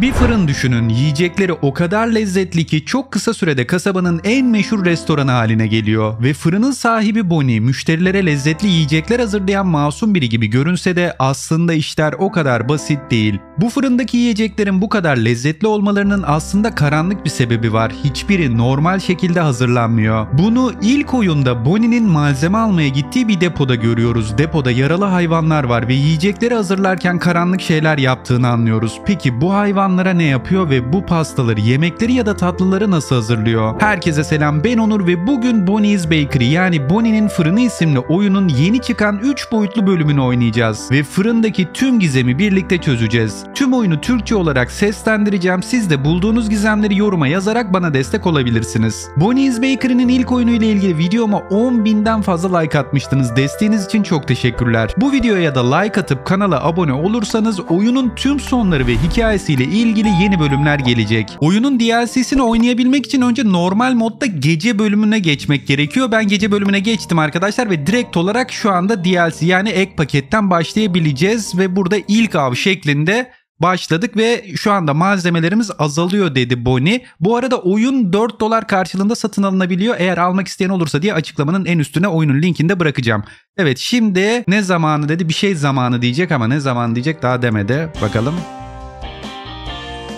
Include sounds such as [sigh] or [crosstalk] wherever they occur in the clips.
Bir fırın düşünün. Yiyecekleri o kadar lezzetli ki çok kısa sürede kasabanın en meşhur restoranı haline geliyor. Ve fırının sahibi Bonnie müşterilere lezzetli yiyecekler hazırlayan masum biri gibi görünse de aslında işler o kadar basit değil. Bu fırındaki yiyeceklerin bu kadar lezzetli olmalarının aslında karanlık bir sebebi var. Hiçbiri normal şekilde hazırlanmıyor. Bunu ilk oyunda Bonnie'nin malzeme almaya gittiği bir depoda görüyoruz. Depoda yaralı hayvanlar var ve yiyecekleri hazırlarken karanlık şeyler yaptığını anlıyoruz. Peki bu hayvanlara ne yapıyor ve bu pastaları, yemekleri ya da tatlıları nasıl hazırlıyor? Herkese selam ben Onur ve bugün Bonnie's Bakery yani Bonnie'nin Fırını isimli oyunun yeni çıkan 3 boyutlu bölümünü oynayacağız. Ve fırındaki tüm gizemi birlikte çözeceğiz. Tüm oyunu Türkçe olarak seslendireceğim. Siz de bulduğunuz gizemleri yoruma yazarak bana destek olabilirsiniz. Bonnie's Bakery'nin ilk oyunu ile ilgili videoma 10.000'den fazla like atmıştınız. Desteğiniz için çok teşekkürler. Bu videoya da like atıp kanala abone olursanız oyunun tüm sonları ve hikayesiyle ilgili yeni bölümler gelecek. Oyunun DLC'sini oynayabilmek için önce normal modda gece bölümüne geçmek gerekiyor. Ben gece bölümüne geçtim arkadaşlar ve direkt olarak şu anda DLC yani ek paketten başlayabileceğiz ve burada ilk av şeklinde başladık ve şu anda malzemelerimiz azalıyor dedi Bonnie. Bu arada oyun 4 dolar karşılığında satın alınabiliyor. Eğer almak isteyen olursa diye açıklamanın en üstüne oyunun linkini de bırakacağım. Evet şimdi ne zamanı dedi bir şey zamanı diyecek ama ne zaman diyecek daha demedi. Bakalım.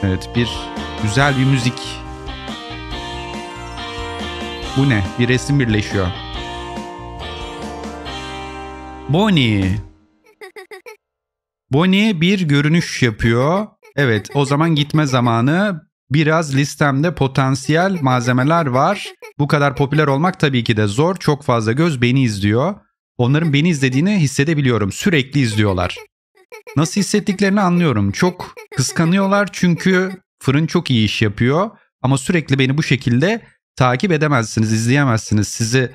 Evet bir güzel bir müzik. Bu ne? Bir resim birleşiyor. Bonnie. [laughs] Bonnie bir görünüş yapıyor. Evet o zaman gitme zamanı. Biraz listemde potansiyel malzemeler var. Bu kadar popüler olmak tabii ki de zor. Çok fazla göz beni izliyor. Onların beni izlediğini hissedebiliyorum. Sürekli izliyorlar. Nasıl hissettiklerini anlıyorum. Çok kıskanıyorlar çünkü fırın çok iyi iş yapıyor. Ama sürekli beni bu şekilde takip edemezsiniz, izleyemezsiniz. Sizi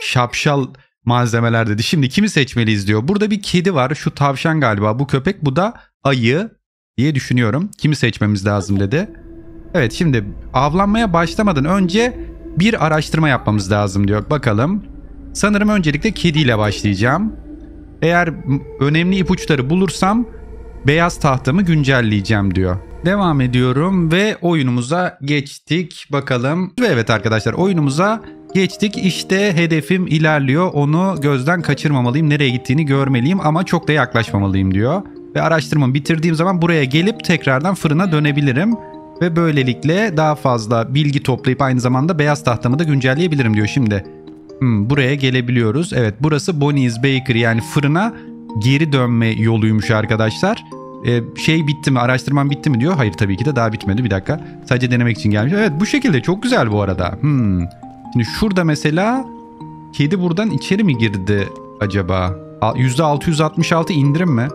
şapşal malzemeler dedi. Şimdi kimi seçmeliyiz diyor. Burada bir kedi var. Şu tavşan galiba. Bu köpek. Bu da ayı diye düşünüyorum. Kimi seçmemiz lazım dedi. Evet şimdi avlanmaya başlamadan önce bir araştırma yapmamız lazım diyor. Bakalım. Sanırım öncelikle kediyle başlayacağım. Eğer önemli ipuçları bulursam beyaz tahtamı güncelleyeceğim diyor. Devam ediyorum ve oyunumuza geçtik. Bakalım. Ve evet arkadaşlar oyunumuza geçtik. İşte hedefim ilerliyor. Onu gözden kaçırmamalıyım. Nereye gittiğini görmeliyim ama çok da yaklaşmamalıyım diyor. Ve araştırmamı bitirdiğim zaman buraya gelip tekrardan fırına dönebilirim. Ve böylelikle daha fazla bilgi toplayıp aynı zamanda beyaz tahtamı da güncelleyebilirim diyor şimdi. Hmm, buraya gelebiliyoruz. Evet burası Bonnie's Bakery yani fırına geri dönme yoluymuş arkadaşlar. Ee, şey bitti mi araştırmam bitti mi diyor. Hayır tabii ki de daha bitmedi bir dakika. Sadece denemek için gelmiş. Evet bu şekilde çok güzel bu arada. Hmm. Şimdi şurada mesela kedi buradan içeri mi girdi acaba? %666 indirim mi?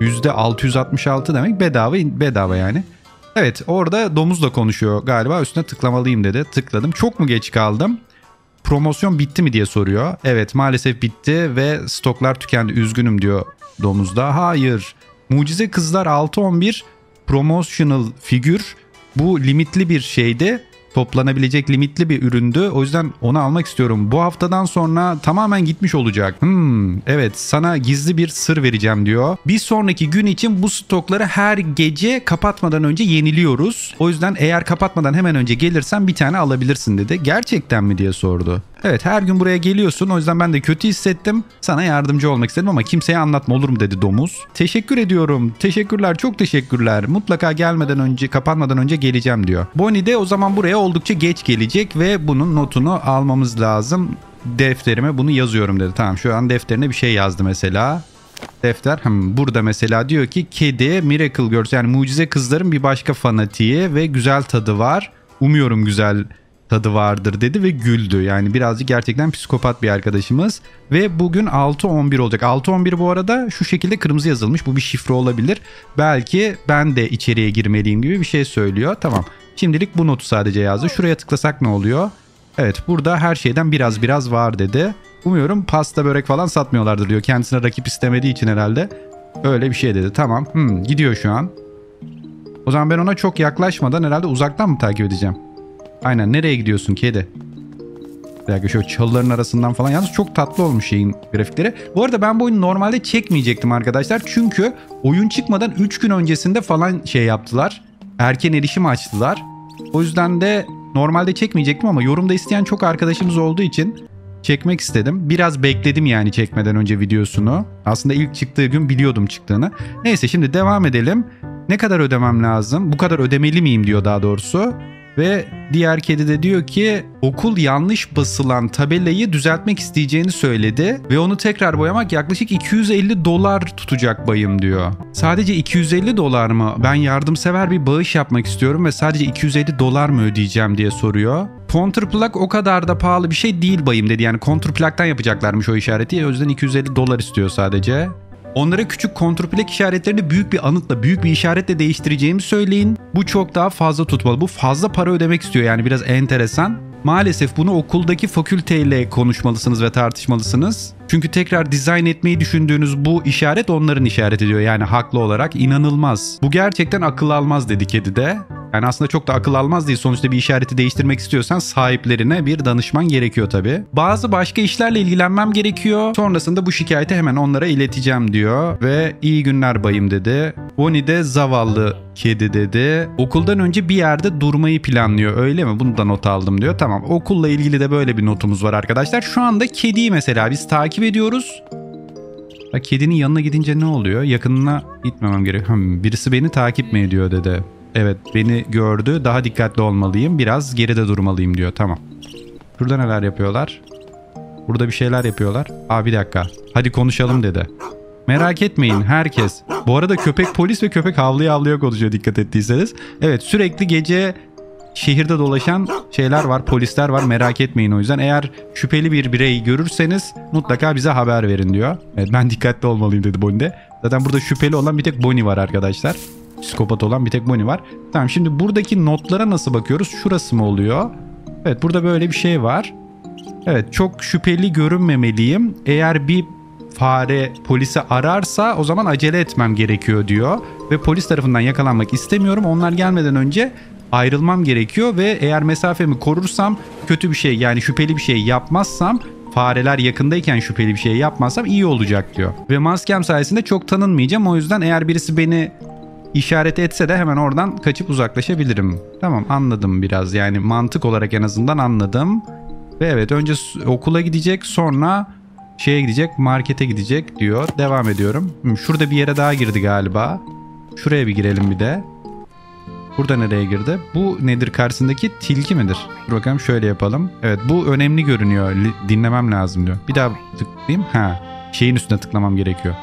%666 demek bedava bedava yani. Evet orada domuzla konuşuyor galiba üstüne tıklamalıyım dedi. Tıkladım. Çok mu geç kaldım? Promosyon bitti mi diye soruyor. Evet maalesef bitti ve stoklar tükendi üzgünüm diyor domuzda. Hayır. Mucize Kızlar 611 promotional figür. Bu limitli bir şeydi toplanabilecek limitli bir üründü. O yüzden onu almak istiyorum. Bu haftadan sonra tamamen gitmiş olacak. Hmm, evet sana gizli bir sır vereceğim diyor. Bir sonraki gün için bu stokları her gece kapatmadan önce yeniliyoruz. O yüzden eğer kapatmadan hemen önce gelirsen bir tane alabilirsin dedi. Gerçekten mi diye sordu. Evet her gün buraya geliyorsun o yüzden ben de kötü hissettim. Sana yardımcı olmak istedim ama kimseye anlatma olur mu dedi domuz. Teşekkür ediyorum. Teşekkürler çok teşekkürler. Mutlaka gelmeden önce kapanmadan önce geleceğim diyor. Bonnie de o zaman buraya oldukça geç gelecek ve bunun notunu almamız lazım. Defterime bunu yazıyorum dedi. Tamam şu an defterine bir şey yazdı mesela. Defter hmm, burada mesela diyor ki kedi Miracle Girls yani mucize kızların bir başka fanatiği ve güzel tadı var. Umuyorum güzel tadı vardır dedi ve güldü. Yani birazcık gerçekten psikopat bir arkadaşımız. Ve bugün 6-11 olacak. 6-11 bu arada şu şekilde kırmızı yazılmış. Bu bir şifre olabilir. Belki ben de içeriye girmeliyim gibi bir şey söylüyor. Tamam. Şimdilik bu notu sadece yazdı. Şuraya tıklasak ne oluyor? Evet burada her şeyden biraz biraz var dedi. Umuyorum pasta börek falan satmıyorlardır diyor. Kendisine rakip istemediği için herhalde. Öyle bir şey dedi. Tamam. Hmm, gidiyor şu an. O zaman ben ona çok yaklaşmadan herhalde uzaktan mı takip edeceğim? Aynen nereye gidiyorsun kedi? Bir dakika şöyle çalıların arasından falan. Yalnız çok tatlı olmuş şeyin grafikleri. Bu arada ben bu oyunu normalde çekmeyecektim arkadaşlar. Çünkü oyun çıkmadan 3 gün öncesinde falan şey yaptılar. erken erişim açtılar. O yüzden de normalde çekmeyecektim ama yorumda isteyen çok arkadaşımız olduğu için çekmek istedim. Biraz bekledim yani çekmeden önce videosunu. Aslında ilk çıktığı gün biliyordum çıktığını. Neyse şimdi devam edelim. Ne kadar ödemem lazım? Bu kadar ödemeli miyim diyor daha doğrusu. Ve diğer kedi de diyor ki okul yanlış basılan tabelayı düzeltmek isteyeceğini söyledi ve onu tekrar boyamak yaklaşık 250 dolar tutacak bayım diyor. Sadece 250 dolar mı? Ben yardımsever bir bağış yapmak istiyorum ve sadece 250 dolar mı ödeyeceğim diye soruyor. Counterplug o kadar da pahalı bir şey değil bayım dedi. Yani counterplug'tan yapacaklarmış o işareti. O yüzden 250 dolar istiyor sadece. Onlara küçük kontrplak işaretlerini büyük bir anıtla, büyük bir işaretle değiştireceğimi söyleyin. Bu çok daha fazla tutmalı. Bu fazla para ödemek istiyor yani biraz enteresan. Maalesef bunu okuldaki fakülteyle konuşmalısınız ve tartışmalısınız. Çünkü tekrar dizayn etmeyi düşündüğünüz bu işaret onların işareti diyor. Yani haklı olarak inanılmaz. Bu gerçekten akıl almaz dedi kedi de. Yani aslında çok da akıl almaz değil. Sonuçta bir işareti değiştirmek istiyorsan sahiplerine bir danışman gerekiyor tabi. Bazı başka işlerle ilgilenmem gerekiyor. Sonrasında bu şikayeti hemen onlara ileteceğim diyor. Ve iyi günler bayım dedi. Bonnie de zavallı kedi dedi. Okuldan önce bir yerde durmayı planlıyor öyle mi? Bunu da not aldım diyor. Tamam okulla ilgili de böyle bir notumuz var arkadaşlar. Şu anda kediyi mesela biz takip ediyoruz. Kedinin yanına gidince ne oluyor? Yakınına gitmemem gerek. Hmm, birisi beni takip mi ediyor dedi. Evet beni gördü. Daha dikkatli olmalıyım. Biraz geride durmalıyım diyor. Tamam. Burada neler yapıyorlar? Burada bir şeyler yapıyorlar. Aa bir dakika. Hadi konuşalım dedi. Merak etmeyin herkes. Bu arada köpek polis ve köpek havlaya havlaya konuşuyor dikkat ettiyseniz. Evet sürekli gece şehirde dolaşan şeyler var, polisler var merak etmeyin o yüzden. Eğer şüpheli bir birey görürseniz mutlaka bize haber verin diyor. Evet ben dikkatli olmalıyım dedi Bonnie de. Zaten burada şüpheli olan bir tek Bonnie var arkadaşlar. Psikopat olan bir tek Bonnie var. Tamam şimdi buradaki notlara nasıl bakıyoruz? Şurası mı oluyor? Evet burada böyle bir şey var. Evet çok şüpheli görünmemeliyim. Eğer bir fare polisi ararsa o zaman acele etmem gerekiyor diyor. Ve polis tarafından yakalanmak istemiyorum. Onlar gelmeden önce ayrılmam gerekiyor ve eğer mesafemi korursam kötü bir şey yani şüpheli bir şey yapmazsam fareler yakındayken şüpheli bir şey yapmazsam iyi olacak diyor. Ve maskem sayesinde çok tanınmayacağım. O yüzden eğer birisi beni işaret etse de hemen oradan kaçıp uzaklaşabilirim. Tamam anladım biraz yani mantık olarak en azından anladım. Ve evet önce okula gidecek sonra şeye gidecek markete gidecek diyor. Devam ediyorum. Şurada bir yere daha girdi galiba. Şuraya bir girelim bir de. Burada nereye girdi? Bu nedir karşısındaki tilki midir? Dur bakalım şöyle yapalım. Evet bu önemli görünüyor. Dinlemem lazım diyor. Bir daha tıklayayım. Ha şeyin üstüne tıklamam gerekiyor.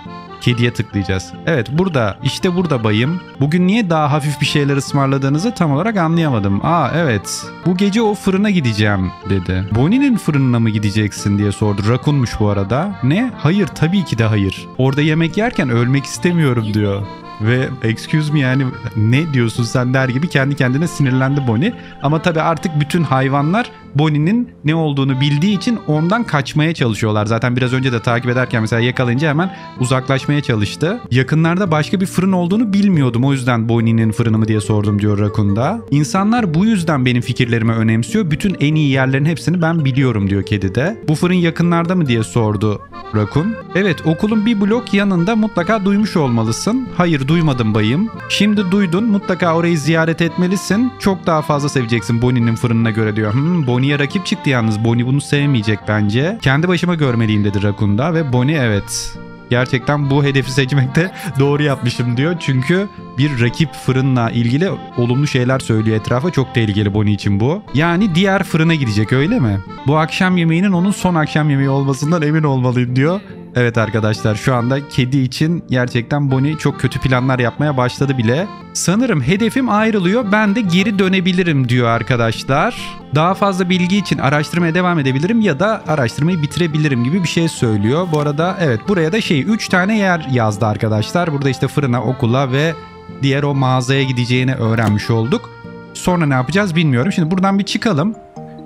Kediye tıklayacağız. Evet burada işte burada bayım. Bugün niye daha hafif bir şeyler ısmarladığınızı tam olarak anlayamadım. Aa evet bu gece o fırına gideceğim dedi. Bonnie'nin fırınına mı gideceksin diye sordu. Rakunmuş bu arada. Ne? Hayır tabii ki de hayır. Orada yemek yerken ölmek istemiyorum diyor. Ve excuse me yani ne diyorsun sen der gibi kendi kendine sinirlendi Bonnie. Ama tabii artık bütün hayvanlar Bonnie'nin ne olduğunu bildiği için ondan kaçmaya çalışıyorlar. Zaten biraz önce de takip ederken mesela yakalayınca hemen uzaklaşmaya çalıştı. Yakınlarda başka bir fırın olduğunu bilmiyordum. O yüzden Bonnie'nin fırını mı diye sordum diyor Rakun'da. İnsanlar bu yüzden benim fikirlerimi önemsiyor. Bütün en iyi yerlerin hepsini ben biliyorum diyor kedi de. Bu fırın yakınlarda mı diye sordu Rakun. Evet okulun bir blok yanında mutlaka duymuş olmalısın. Hayır duymadım bayım. Şimdi duydun mutlaka orayı ziyaret etmelisin. Çok daha fazla seveceksin Bonnie'nin fırınına göre diyor. Hmm, Bonnie'ye rakip çıktı yalnız. Bonnie bunu sevmeyecek bence. Kendi başıma görmeliyim dedi Rakun'da ve Bonnie evet gerçekten bu hedefi seçmekte [laughs] doğru yapmışım diyor. Çünkü bir rakip fırınla ilgili olumlu şeyler söylüyor etrafa. Çok tehlikeli Bonnie için bu. Yani diğer fırına gidecek öyle mi? Bu akşam yemeğinin onun son akşam yemeği olmasından emin olmalıyım diyor. Evet arkadaşlar şu anda kedi için gerçekten Bonnie çok kötü planlar yapmaya başladı bile. Sanırım hedefim ayrılıyor ben de geri dönebilirim diyor arkadaşlar. Daha fazla bilgi için araştırmaya devam edebilirim ya da araştırmayı bitirebilirim gibi bir şey söylüyor. Bu arada evet buraya da şey 3 tane yer yazdı arkadaşlar. Burada işte fırına, okula ve diğer o mağazaya gideceğini öğrenmiş olduk. Sonra ne yapacağız bilmiyorum. Şimdi buradan bir çıkalım.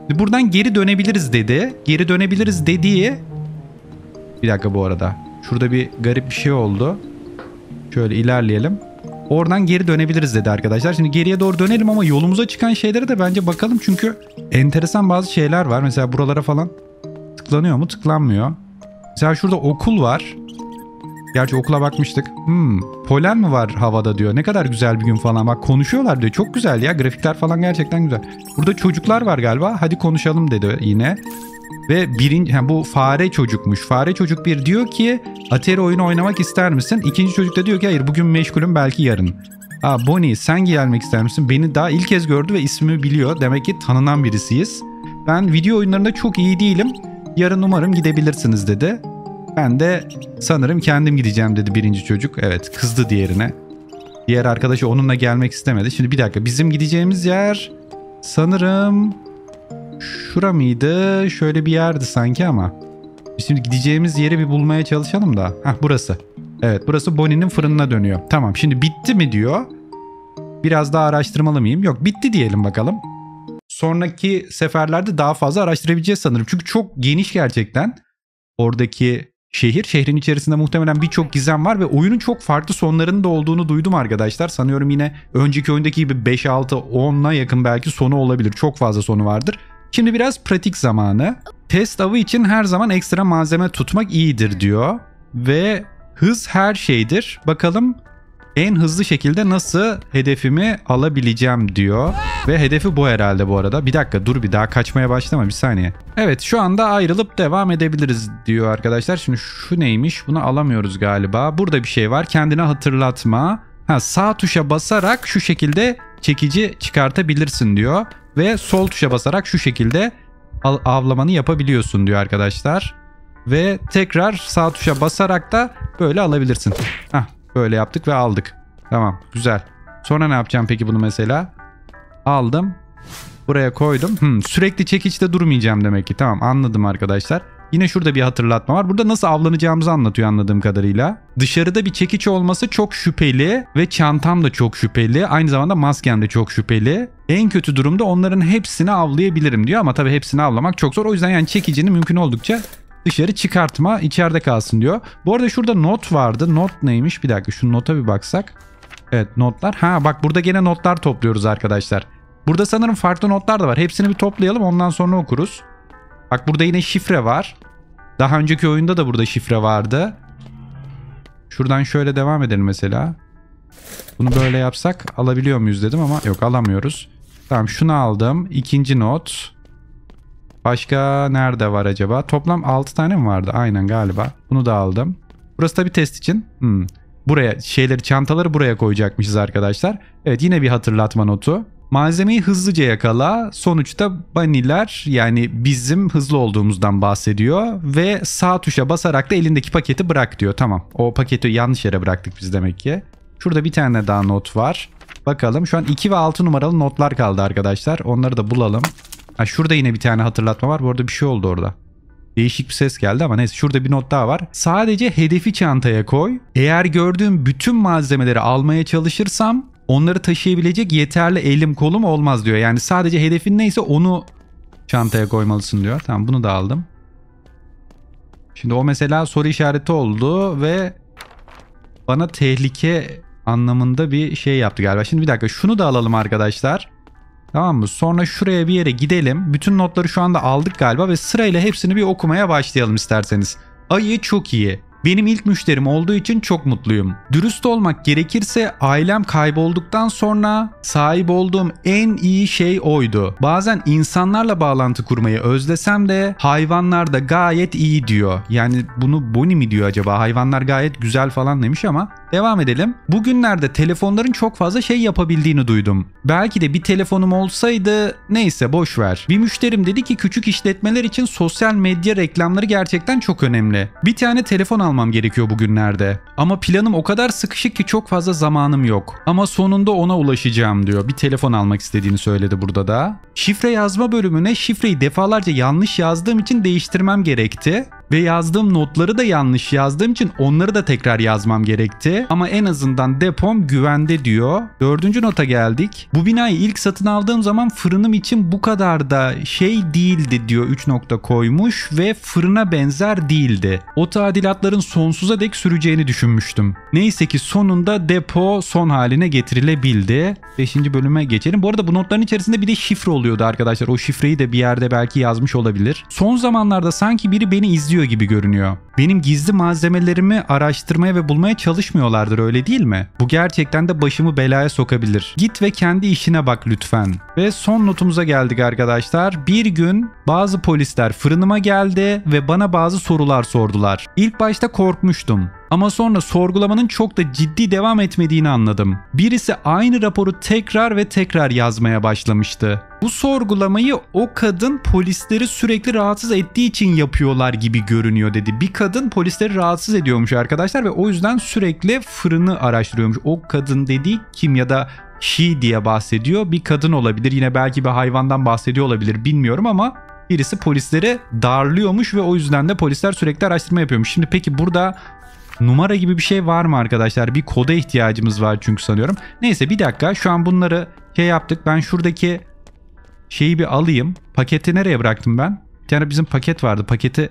Buradan geri dönebiliriz dedi. Geri dönebiliriz dediği bir dakika bu arada. Şurada bir garip bir şey oldu. Şöyle ilerleyelim. Oradan geri dönebiliriz dedi arkadaşlar. Şimdi geriye doğru dönelim ama yolumuza çıkan şeylere de bence bakalım. Çünkü enteresan bazı şeyler var. Mesela buralara falan tıklanıyor mu? Tıklanmıyor. Mesela şurada okul var. Gerçi okula bakmıştık. Hmm, polen mi var havada diyor. Ne kadar güzel bir gün falan. Bak konuşuyorlar diyor. Çok güzel ya. Grafikler falan gerçekten güzel. Burada çocuklar var galiba. Hadi konuşalım dedi yine. Ve birinci, yani bu fare çocukmuş. Fare çocuk bir diyor ki Atari oyunu oynamak ister misin? İkinci çocuk da diyor ki hayır bugün meşgulüm belki yarın. Aa Bonnie sen gelmek ister misin? Beni daha ilk kez gördü ve ismimi biliyor. Demek ki tanınan birisiyiz. Ben video oyunlarında çok iyi değilim. Yarın umarım gidebilirsiniz dedi. Ben de sanırım kendim gideceğim dedi birinci çocuk. Evet kızdı diğerine. Diğer arkadaşı onunla gelmek istemedi. Şimdi bir dakika bizim gideceğimiz yer sanırım şura mıydı? Şöyle bir yerdi sanki ama. Şimdi gideceğimiz yeri bir bulmaya çalışalım da. Hah burası. Evet burası Bonnie'nin fırınına dönüyor. Tamam şimdi bitti mi diyor. Biraz daha araştırmalı mıyım? Yok bitti diyelim bakalım. Sonraki seferlerde daha fazla araştırabileceğiz sanırım. Çünkü çok geniş gerçekten. Oradaki şehir. Şehrin içerisinde muhtemelen birçok gizem var ve oyunun çok farklı sonlarının da olduğunu duydum arkadaşlar. Sanıyorum yine önceki oyundaki gibi 5, 6, 10'la yakın belki sonu olabilir. Çok fazla sonu vardır. Şimdi biraz pratik zamanı. Test avı için her zaman ekstra malzeme tutmak iyidir diyor. Ve hız her şeydir. Bakalım en hızlı şekilde nasıl hedefimi alabileceğim diyor. Ve hedefi bu herhalde bu arada. Bir dakika dur bir daha kaçmaya başlama bir saniye. Evet şu anda ayrılıp devam edebiliriz diyor arkadaşlar. Şimdi şu neymiş bunu alamıyoruz galiba. Burada bir şey var kendine hatırlatma. Ha, sağ tuşa basarak şu şekilde çekici çıkartabilirsin diyor. Ve sol tuşa basarak şu şekilde avlamanı yapabiliyorsun diyor arkadaşlar. Ve tekrar sağ tuşa basarak da böyle alabilirsin. Hah böyle yaptık ve aldık. Tamam güzel. Sonra ne yapacağım peki bunu mesela? Aldım. Buraya koydum. Hmm, sürekli çekiçte durmayacağım demek ki. Tamam anladım arkadaşlar. Yine şurada bir hatırlatma var. Burada nasıl avlanacağımızı anlatıyor anladığım kadarıyla. Dışarıda bir çekiç olması çok şüpheli ve çantam da çok şüpheli. Aynı zamanda maskem de çok şüpheli. En kötü durumda onların hepsini avlayabilirim diyor ama tabii hepsini avlamak çok zor. O yüzden yani çekicini mümkün oldukça dışarı çıkartma içeride kalsın diyor. Bu arada şurada not vardı. Not neymiş? Bir dakika şu nota bir baksak. Evet notlar. Ha bak burada gene notlar topluyoruz arkadaşlar. Burada sanırım farklı notlar da var. Hepsini bir toplayalım ondan sonra okuruz. Bak burada yine şifre var. Daha önceki oyunda da burada şifre vardı. Şuradan şöyle devam edelim mesela. Bunu böyle yapsak alabiliyor muyuz dedim ama yok alamıyoruz. Tamam şunu aldım. İkinci not. Başka nerede var acaba? Toplam 6 tane mi vardı? Aynen galiba. Bunu da aldım. Burası da bir test için. Hmm. Buraya şeyleri çantaları buraya koyacakmışız arkadaşlar. Evet yine bir hatırlatma notu. Malzemeyi hızlıca yakala. Sonuçta baniler yani bizim hızlı olduğumuzdan bahsediyor. Ve sağ tuşa basarak da elindeki paketi bırak diyor. Tamam o paketi yanlış yere bıraktık biz demek ki. Şurada bir tane daha not var. Bakalım şu an 2 ve 6 numaralı notlar kaldı arkadaşlar. Onları da bulalım. Ha, şurada yine bir tane hatırlatma var. Bu arada bir şey oldu orada. Değişik bir ses geldi ama neyse şurada bir not daha var. Sadece hedefi çantaya koy. Eğer gördüğüm bütün malzemeleri almaya çalışırsam onları taşıyabilecek yeterli elim kolum olmaz diyor. Yani sadece hedefin neyse onu çantaya koymalısın diyor. Tamam bunu da aldım. Şimdi o mesela soru işareti oldu ve bana tehlike anlamında bir şey yaptı galiba. Şimdi bir dakika şunu da alalım arkadaşlar. Tamam mı? Sonra şuraya bir yere gidelim. Bütün notları şu anda aldık galiba ve sırayla hepsini bir okumaya başlayalım isterseniz. Ayı çok iyi. Benim ilk müşterim olduğu için çok mutluyum. Dürüst olmak gerekirse ailem kaybolduktan sonra sahip olduğum en iyi şey oydu. Bazen insanlarla bağlantı kurmayı özlesem de hayvanlar da gayet iyi diyor. Yani bunu Bonnie mi diyor acaba? Hayvanlar gayet güzel falan demiş ama devam edelim. Bugünlerde telefonların çok fazla şey yapabildiğini duydum. Belki de bir telefonum olsaydı neyse boş ver. Bir müşterim dedi ki küçük işletmeler için sosyal medya reklamları gerçekten çok önemli. Bir tane telefon almam gerekiyor bugünlerde. Ama planım o kadar sıkışık ki çok fazla zamanım yok. Ama sonunda ona ulaşacağım diyor. Bir telefon almak istediğini söyledi burada da. Şifre yazma bölümüne şifreyi defalarca yanlış yazdığım için değiştirmem gerekti. Ve yazdığım notları da yanlış yazdığım için onları da tekrar yazmam gerekti. Ama en azından depom güvende diyor. Dördüncü nota geldik. Bu binayı ilk satın aldığım zaman fırınım için bu kadar da şey değildi diyor 3 nokta koymuş ve fırına benzer değildi. O tadilatların sonsuza dek süreceğini düşünmüştüm. Neyse ki sonunda depo son haline getirilebildi. 5. bölüme geçelim. Bu arada bu notların içerisinde bir de şifre oluyordu arkadaşlar. O şifreyi de bir yerde belki yazmış olabilir. Son zamanlarda sanki biri beni izliyor gidiyor gibi görünüyor. Benim gizli malzemelerimi araştırmaya ve bulmaya çalışmıyorlardır öyle değil mi? Bu gerçekten de başımı belaya sokabilir. Git ve kendi işine bak lütfen. Ve son notumuza geldik arkadaşlar. Bir gün bazı polisler fırınıma geldi ve bana bazı sorular sordular. İlk başta korkmuştum. Ama sonra sorgulamanın çok da ciddi devam etmediğini anladım. Birisi aynı raporu tekrar ve tekrar yazmaya başlamıştı. Bu sorgulamayı o kadın polisleri sürekli rahatsız ettiği için yapıyorlar gibi görünüyor dedi. Bir kadın polisleri rahatsız ediyormuş arkadaşlar ve o yüzden sürekli fırını araştırıyormuş. O kadın dediği kim ya da she diye bahsediyor. Bir kadın olabilir yine belki bir hayvandan bahsediyor olabilir bilmiyorum ama birisi polisleri darlıyormuş ve o yüzden de polisler sürekli araştırma yapıyormuş. Şimdi peki burada numara gibi bir şey var mı arkadaşlar? Bir koda ihtiyacımız var çünkü sanıyorum. Neyse bir dakika şu an bunları şey yaptık. Ben şuradaki şeyi bir alayım. Paketi nereye bıraktım ben? Bir tane bizim paket vardı. Paketi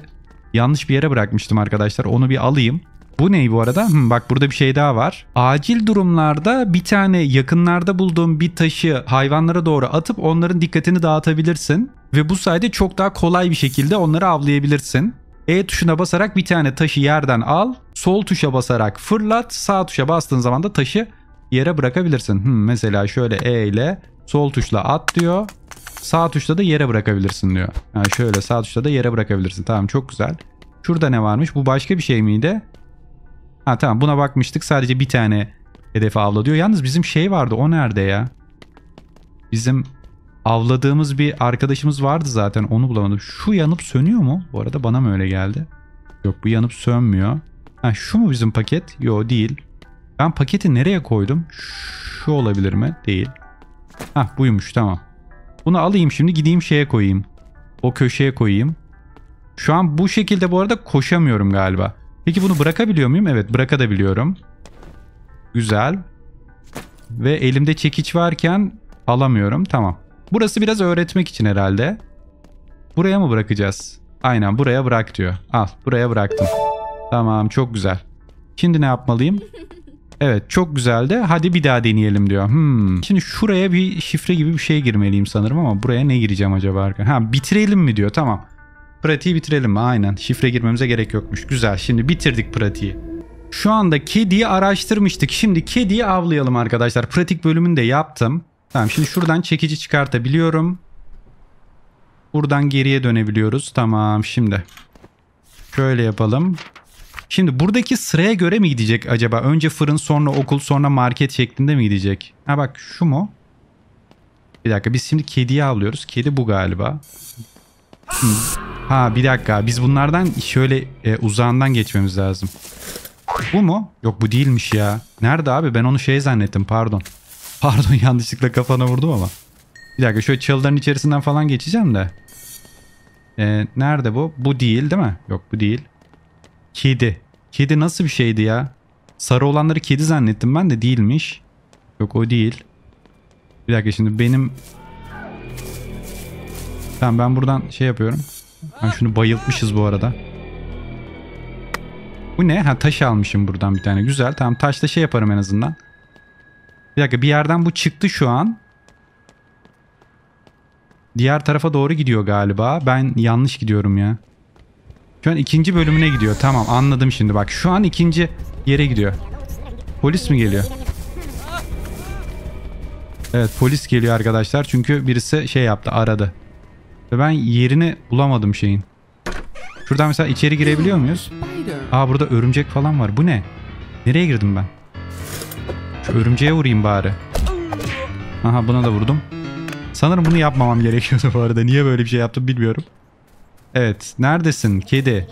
yanlış bir yere bırakmıştım arkadaşlar. Onu bir alayım. Bu ne bu arada? Hmm, bak burada bir şey daha var. Acil durumlarda bir tane yakınlarda bulduğum bir taşı hayvanlara doğru atıp onların dikkatini dağıtabilirsin. Ve bu sayede çok daha kolay bir şekilde onları avlayabilirsin. E tuşuna basarak bir tane taşı yerden al. Sol tuşa basarak fırlat. Sağ tuşa bastığın zaman da taşı yere bırakabilirsin. Hmm, mesela şöyle E ile sol tuşla at diyor. Sağ tuşla da yere bırakabilirsin diyor. Ha şöyle sağ tuşla da yere bırakabilirsin. Tamam çok güzel. Şurada ne varmış? Bu başka bir şey miydi? Ha tamam buna bakmıştık. Sadece bir tane hedefi avla diyor. Yalnız bizim şey vardı. O nerede ya? Bizim avladığımız bir arkadaşımız vardı zaten. Onu bulamadım. Şu yanıp sönüyor mu? Bu arada bana mı öyle geldi? Yok bu yanıp sönmüyor. Ha şu mu bizim paket? Yok değil. Ben paketi nereye koydum? Şu olabilir mi? Değil. Ha buymuş tamam. Bunu alayım şimdi gideyim şeye koyayım. O köşeye koyayım. Şu an bu şekilde bu arada koşamıyorum galiba. Peki bunu bırakabiliyor muyum? Evet bırakabiliyorum. Güzel. Ve elimde çekiç varken alamıyorum. Tamam. Burası biraz öğretmek için herhalde. Buraya mı bırakacağız? Aynen buraya bırak diyor. Al buraya bıraktım. Tamam çok güzel. Şimdi ne yapmalıyım? [laughs] Evet çok güzeldi. Hadi bir daha deneyelim diyor. Hmm. Şimdi şuraya bir şifre gibi bir şey girmeliyim sanırım ama buraya ne gireceğim acaba? Ha bitirelim mi diyor. Tamam. Pratiği bitirelim mi? Aynen. Şifre girmemize gerek yokmuş. Güzel. Şimdi bitirdik pratiği. Şu anda kediyi araştırmıştık. Şimdi kediyi avlayalım arkadaşlar. Pratik bölümünü de yaptım. Tamam şimdi şuradan çekici çıkartabiliyorum. Buradan geriye dönebiliyoruz. Tamam şimdi. Şöyle yapalım. Şimdi buradaki sıraya göre mi gidecek acaba? Önce fırın sonra okul sonra market şeklinde mi gidecek? Ha bak şu mu? Bir dakika biz şimdi kediyi avlıyoruz. Kedi bu galiba. Ha bir dakika biz bunlardan şöyle e, uzağından geçmemiz lazım. Bu mu? Yok bu değilmiş ya. Nerede abi ben onu şey zannettim pardon. [laughs] Pardon yanlışlıkla kafana vurdum ama. Bir dakika şöyle çalıların içerisinden falan geçeceğim de. Ee, nerede bu? Bu değil değil mi? Yok bu değil. Kedi. Kedi nasıl bir şeydi ya? Sarı olanları kedi zannettim ben de değilmiş. Yok o değil. Bir dakika şimdi benim... Tamam ben buradan şey yapıyorum. Ben şunu bayıltmışız bu arada. Bu ne? Ha taş almışım buradan bir tane. Güzel. Tamam taşla şey yaparım en azından. Bir dakika bir yerden bu çıktı şu an. Diğer tarafa doğru gidiyor galiba. Ben yanlış gidiyorum ya. Şu an ikinci bölümüne gidiyor. Tamam anladım şimdi bak. Şu an ikinci yere gidiyor. Polis mi geliyor? Evet polis geliyor arkadaşlar. Çünkü birisi şey yaptı aradı. Ve ben yerini bulamadım şeyin. Şuradan mesela içeri girebiliyor muyuz? Aa burada örümcek falan var. Bu ne? Nereye girdim ben? Örümceğe vurayım bari. Aha buna da vurdum. Sanırım bunu yapmamam gerekiyordu bu arada. Niye böyle bir şey yaptım bilmiyorum. Evet. Neredesin kedi?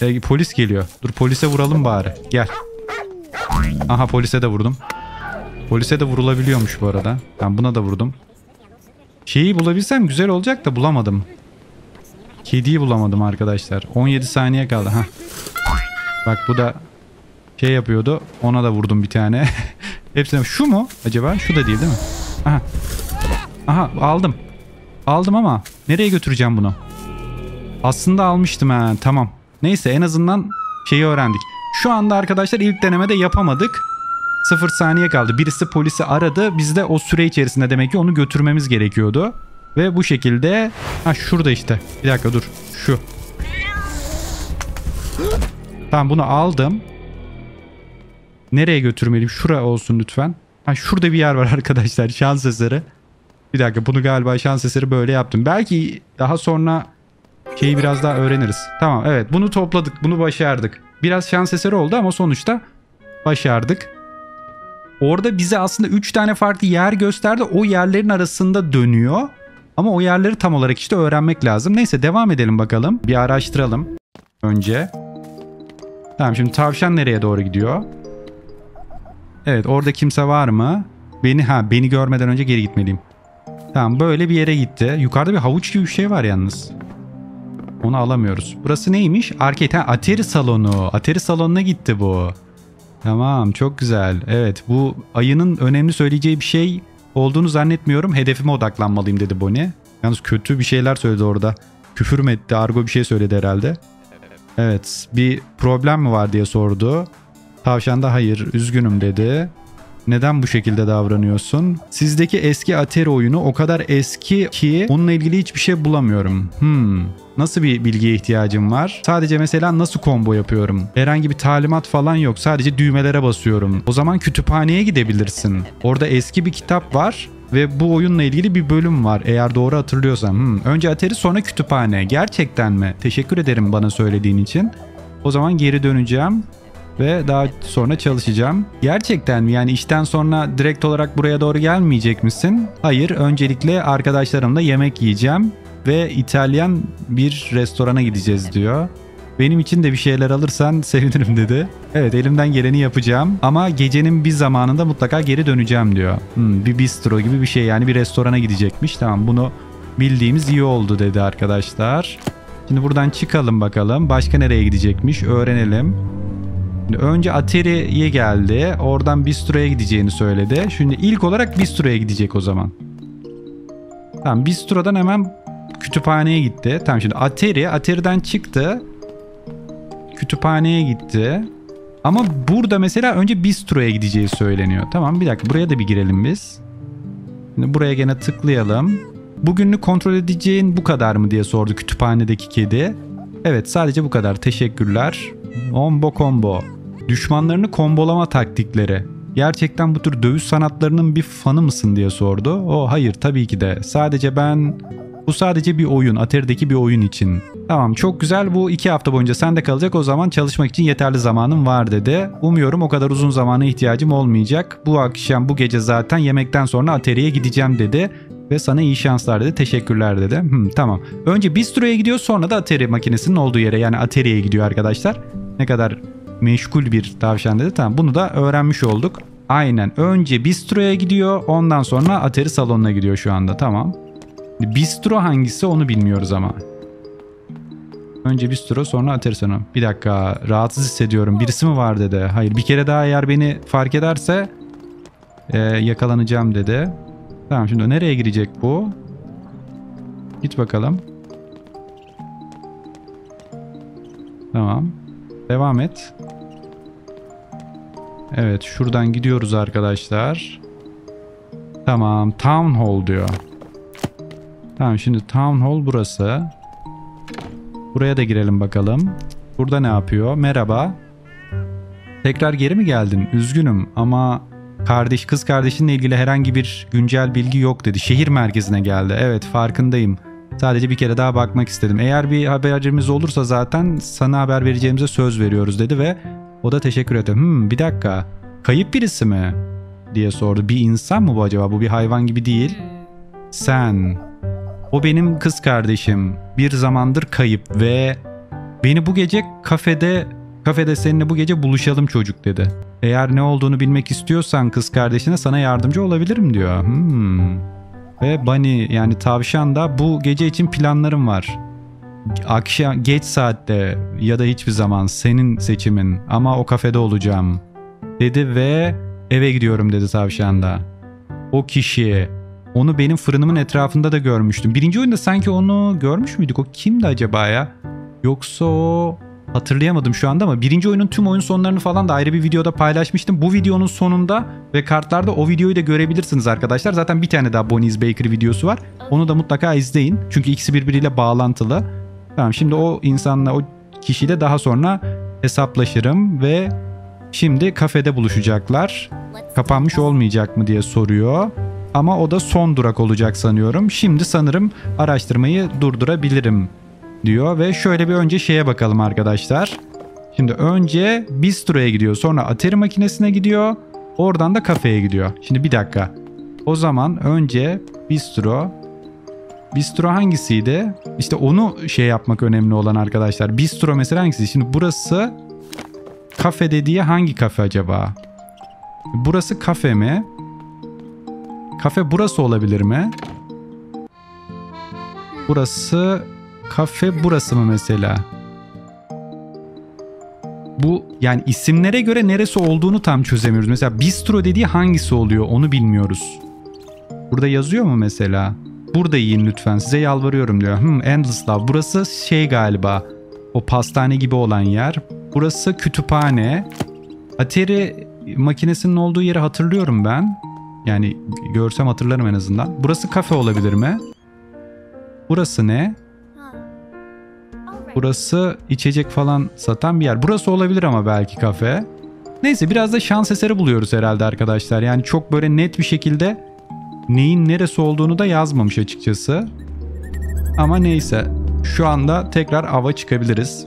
E, polis geliyor. Dur polise vuralım bari. Gel. Aha polise de vurdum. Polise de vurulabiliyormuş bu arada. Ben buna da vurdum. Şeyi bulabilsem güzel olacak da bulamadım. Kediyi bulamadım arkadaşlar. 17 saniye kaldı. ha. Bak bu da şey yapıyordu. Ona da vurdum bir tane. [laughs] Hepsine şu mu acaba? Şu da değil değil mi? Aha. Aha aldım. Aldım ama nereye götüreceğim bunu? Aslında almıştım ha. Tamam. Neyse en azından şeyi öğrendik. Şu anda arkadaşlar ilk denemede yapamadık. Sıfır saniye kaldı. Birisi polisi aradı. Biz de o süre içerisinde demek ki onu götürmemiz gerekiyordu. Ve bu şekilde... Ha şurada işte. Bir dakika dur. Şu. Tamam bunu aldım. Nereye götürmeliyim? Şura olsun lütfen. Ha şurada bir yer var [laughs] arkadaşlar. Şans eseri. Bir dakika bunu galiba şans eseri böyle yaptım. Belki daha sonra şeyi biraz daha öğreniriz. Tamam evet bunu topladık. Bunu başardık. Biraz şans eseri oldu ama sonuçta başardık. Orada bize aslında 3 tane farklı yer gösterdi. O yerlerin arasında dönüyor. Ama o yerleri tam olarak işte öğrenmek lazım. Neyse devam edelim bakalım. Bir araştıralım önce. Tamam şimdi tavşan nereye doğru gidiyor? Evet orada kimse var mı? Beni ha beni görmeden önce geri gitmeliyim. Tamam böyle bir yere gitti. Yukarıda bir havuç gibi bir şey var yalnız. Onu alamıyoruz. Burası neymiş? Arcade. Ha, salonu. Atari salonuna gitti bu. Tamam çok güzel. Evet bu ayının önemli söyleyeceği bir şey olduğunu zannetmiyorum. Hedefime odaklanmalıyım dedi Bonnie. Yalnız kötü bir şeyler söyledi orada. Küfür mü etti? Argo bir şey söyledi herhalde. Evet bir problem mi var diye sordu. Tavşan da hayır üzgünüm dedi. Neden bu şekilde davranıyorsun? Sizdeki eski Atari oyunu o kadar eski ki onunla ilgili hiçbir şey bulamıyorum. Hmm. Nasıl bir bilgiye ihtiyacım var? Sadece mesela nasıl combo yapıyorum? Herhangi bir talimat falan yok. Sadece düğmelere basıyorum. O zaman kütüphaneye gidebilirsin. Orada eski bir kitap var ve bu oyunla ilgili bir bölüm var eğer doğru hatırlıyorsam. Hmm. Önce Atari sonra kütüphane. Gerçekten mi? Teşekkür ederim bana söylediğin için. O zaman geri döneceğim ve daha sonra çalışacağım. Gerçekten mi? Yani işten sonra direkt olarak buraya doğru gelmeyecek misin? Hayır, öncelikle arkadaşlarımla yemek yiyeceğim ve İtalyan bir restorana gideceğiz diyor. Benim için de bir şeyler alırsan [laughs] sevinirim dedi. Evet elimden geleni yapacağım ama gecenin bir zamanında mutlaka geri döneceğim diyor. Hmm, bir bistro gibi bir şey yani bir restorana gidecekmiş. Tamam bunu bildiğimiz iyi oldu dedi arkadaşlar. Şimdi buradan çıkalım bakalım. Başka nereye gidecekmiş öğrenelim. Önce Atari'ye geldi. Oradan Bistro'ya gideceğini söyledi. Şimdi ilk olarak Bistro'ya gidecek o zaman. Tamam Bistro'dan hemen kütüphaneye gitti. Tamam şimdi Atari, Atari'den çıktı. Kütüphaneye gitti. Ama burada mesela önce Bistro'ya gideceği söyleniyor. Tamam bir dakika buraya da bir girelim biz. Şimdi buraya gene tıklayalım. Bugünlük kontrol edeceğin bu kadar mı diye sordu kütüphanedeki kedi. Evet sadece bu kadar teşekkürler. Ombo combo. Düşmanlarını kombolama taktikleri. Gerçekten bu tür dövüş sanatlarının bir fanı mısın diye sordu. O hayır tabii ki de. Sadece ben bu sadece bir oyun. Atari'deki bir oyun için. Tamam çok güzel bu iki hafta boyunca sende kalacak o zaman çalışmak için yeterli zamanım var dedi. Umuyorum o kadar uzun zamana ihtiyacım olmayacak. Bu akşam bu gece zaten yemekten sonra Atari'ye gideceğim dedi. Ve sana iyi şanslar dedi. Teşekkürler dedi. Hmm, tamam. Önce Bistro'ya gidiyor sonra da Atari makinesinin olduğu yere yani Atari'ye gidiyor arkadaşlar. Ne kadar meşgul bir tavşan dedi. Tamam bunu da öğrenmiş olduk. Aynen. Önce Bistro'ya gidiyor. Ondan sonra Atari salonuna gidiyor şu anda. Tamam. Bistro hangisi onu bilmiyoruz ama. Önce bistro sonra Atari salonu. Bir dakika rahatsız hissediyorum. Birisi mi var dedi. Hayır bir kere daha eğer beni fark ederse e, yakalanacağım dedi. Tamam şimdi nereye girecek bu? Git bakalım. Tamam. Devam et. Evet şuradan gidiyoruz arkadaşlar. Tamam Town Hall diyor. Tamam şimdi Town Hall burası. Buraya da girelim bakalım. Burada ne yapıyor? Merhaba. Tekrar geri mi geldin? Üzgünüm ama kardeş kız kardeşinle ilgili herhangi bir güncel bilgi yok dedi. Şehir merkezine geldi. Evet farkındayım. Sadece bir kere daha bakmak istedim. Eğer bir haberimiz olursa zaten sana haber vereceğimize söz veriyoruz dedi ve o da teşekkür etti. Hmm bir dakika. Kayıp birisi mi? diye sordu. Bir insan mı bu acaba? Bu bir hayvan gibi değil. Sen. O benim kız kardeşim. Bir zamandır kayıp ve beni bu gece kafede kafede seninle bu gece buluşalım çocuk dedi. Eğer ne olduğunu bilmek istiyorsan kız kardeşine sana yardımcı olabilirim diyor. Hmm. Ve Bunny yani tavşan da bu gece için planlarım var. Akşam geç saatte ya da hiçbir zaman senin seçimin ama o kafede olacağım dedi ve eve gidiyorum dedi tavşan da. O kişi onu benim fırınımın etrafında da görmüştüm. Birinci oyunda sanki onu görmüş müydük? O kimdi acaba ya? Yoksa o hatırlayamadım şu anda ama birinci oyunun tüm oyun sonlarını falan da ayrı bir videoda paylaşmıştım. Bu videonun sonunda ve kartlarda o videoyu da görebilirsiniz arkadaşlar. Zaten bir tane daha Bonnie's Bakery videosu var. Onu da mutlaka izleyin. Çünkü ikisi birbiriyle bağlantılı. Tamam şimdi o insanla o kişiyle daha sonra hesaplaşırım ve şimdi kafede buluşacaklar. Kapanmış olmayacak mı diye soruyor. Ama o da son durak olacak sanıyorum. Şimdi sanırım araştırmayı durdurabilirim diyor ve şöyle bir önce şeye bakalım arkadaşlar. Şimdi önce bistroya gidiyor sonra atari makinesine gidiyor oradan da kafeye gidiyor. Şimdi bir dakika o zaman önce bistro bistro hangisiydi? İşte onu şey yapmak önemli olan arkadaşlar. Bistro mesela hangisi? Şimdi burası kafe dediği hangi kafe acaba? Burası kafe mi? Kafe burası olabilir mi? Burası kafe burası mı mesela? Bu yani isimlere göre neresi olduğunu tam çözemiyoruz. Mesela bistro dediği hangisi oluyor onu bilmiyoruz. Burada yazıyor mu mesela? Burada yiyin lütfen size yalvarıyorum diyor. Hmm, Endless Love. Burası şey galiba. O pastane gibi olan yer. Burası kütüphane. Atari makinesinin olduğu yeri hatırlıyorum ben. Yani görsem hatırlarım en azından. Burası kafe olabilir mi? Burası ne? Burası içecek falan satan bir yer. Burası olabilir ama belki kafe. Neyse biraz da şans eseri buluyoruz herhalde arkadaşlar. Yani çok böyle net bir şekilde neyin neresi olduğunu da yazmamış açıkçası. Ama neyse. Şu anda tekrar ava çıkabiliriz.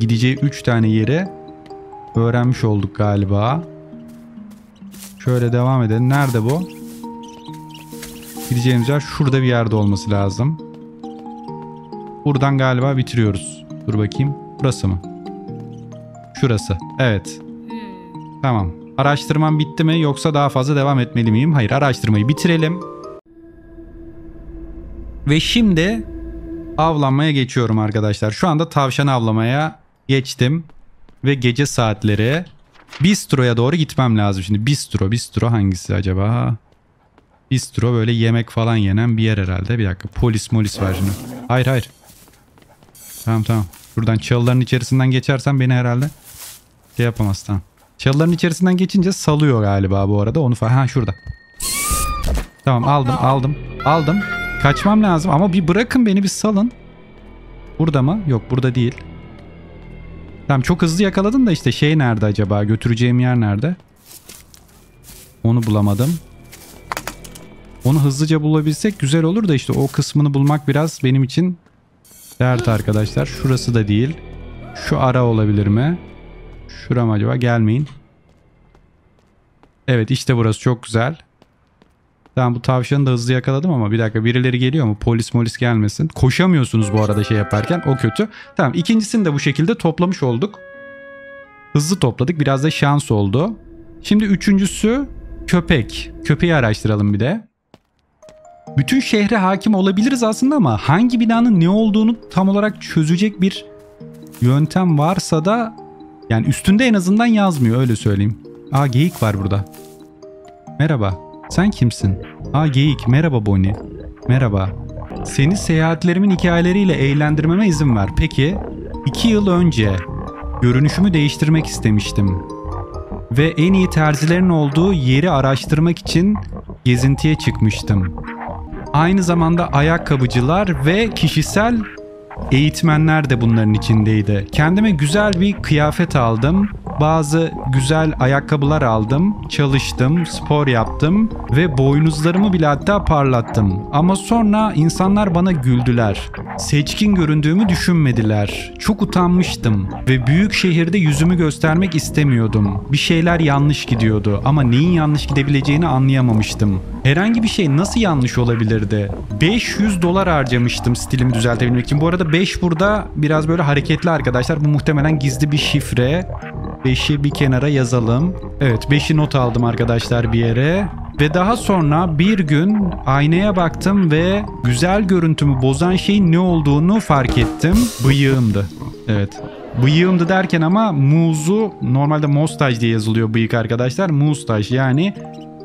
Gideceği 3 tane yeri öğrenmiş olduk galiba. Şöyle devam edelim. Nerede bu? Gideceğimiz yer şurada bir yerde olması lazım. Buradan galiba bitiriyoruz. Dur bakayım. Burası mı? Şurası. Evet. Tamam. Araştırmam bitti mi yoksa daha fazla devam etmeli miyim? Hayır araştırmayı bitirelim. Ve şimdi avlanmaya geçiyorum arkadaşlar. Şu anda tavşan avlamaya geçtim. Ve gece saatleri Bistro'ya doğru gitmem lazım. Şimdi bistro, bistro hangisi acaba? Bistro böyle yemek falan yenen bir yer herhalde. Bir dakika polis molis var şimdi. Hayır hayır. Tamam tamam. Buradan çalıların içerisinden geçersen beni herhalde şey yapamaz tamam. Çalıların içerisinden geçince salıyor galiba bu arada. Onu falan. Ha şurada. Tamam aldım aldım. Aldım. Kaçmam lazım ama bir bırakın beni bir salın. Burada mı? Yok burada değil. Tamam çok hızlı yakaladın da işte şey nerede acaba? Götüreceğim yer nerede? Onu bulamadım. Onu hızlıca bulabilsek güzel olur da işte o kısmını bulmak biraz benim için dert arkadaşlar. Şurası da değil. Şu ara olabilir mi? Şuram acaba? Gelmeyin. Evet işte burası çok güzel. Tamam bu tavşanı da hızlı yakaladım ama bir dakika birileri geliyor mu? Polis molis gelmesin. Koşamıyorsunuz bu arada şey yaparken o kötü. Tamam ikincisini de bu şekilde toplamış olduk. Hızlı topladık biraz da şans oldu. Şimdi üçüncüsü köpek. Köpeği araştıralım bir de. Bütün şehre hakim olabiliriz aslında ama hangi binanın ne olduğunu tam olarak çözecek bir yöntem varsa da yani üstünde en azından yazmıyor öyle söyleyeyim. Aa geyik var burada. Merhaba. Sen kimsin? Aa geyik. Merhaba Bonnie. Merhaba. Seni seyahatlerimin hikayeleriyle eğlendirmeme izin ver. Peki, iki yıl önce görünüşümü değiştirmek istemiştim. Ve en iyi terzilerin olduğu yeri araştırmak için gezintiye çıkmıştım. Aynı zamanda ayakkabıcılar ve kişisel eğitmenler de bunların içindeydi. Kendime güzel bir kıyafet aldım. Bazı güzel ayakkabılar aldım. Çalıştım, spor yaptım ve boynuzlarımı bile hatta parlattım. Ama sonra insanlar bana güldüler. Seçkin göründüğümü düşünmediler. Çok utanmıştım ve büyük şehirde yüzümü göstermek istemiyordum. Bir şeyler yanlış gidiyordu ama neyin yanlış gidebileceğini anlayamamıştım. Herhangi bir şey nasıl yanlış olabilirdi? 500 dolar harcamıştım stilimi düzeltebilmek için. Bu arada 5 burada biraz böyle hareketli arkadaşlar. Bu muhtemelen gizli bir şifre. 5'i bir kenara yazalım. Evet 5'i not aldım arkadaşlar bir yere. Ve daha sonra bir gün aynaya baktım ve güzel görüntümü bozan şeyin ne olduğunu fark ettim. Bıyığımdı. Evet. Bıyığımdı derken ama muzu normalde mostaj diye yazılıyor bıyık arkadaşlar. Mustaj yani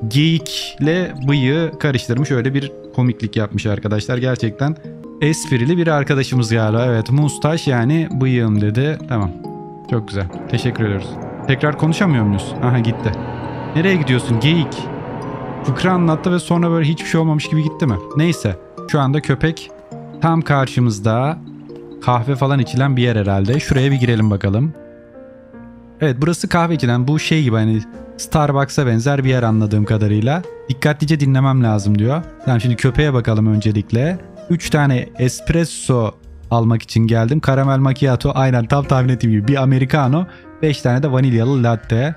geyikle bıyığı karıştırmış öyle bir komiklik yapmış arkadaşlar. Gerçekten esprili bir arkadaşımız galiba. Evet mustaş yani bıyığım dedi. Tamam. Çok güzel. Teşekkür ediyoruz. Tekrar konuşamıyor muyuz? Aha gitti. Nereye gidiyorsun geyik? Fıkra anlattı ve sonra böyle hiçbir şey olmamış gibi gitti mi? Neyse. Şu anda köpek tam karşımızda. kahve falan içilen bir yer herhalde. Şuraya bir girelim bakalım. Evet burası kahve içilen bu şey gibi hani Starbucks'a benzer bir yer anladığım kadarıyla. Dikkatlice dinlemem lazım diyor. Tamam şimdi köpeğe bakalım öncelikle. 3 tane espresso almak için geldim. Karamel macchiato aynen tam tahmin ettiğim gibi bir americano. 5 tane de vanilyalı latte.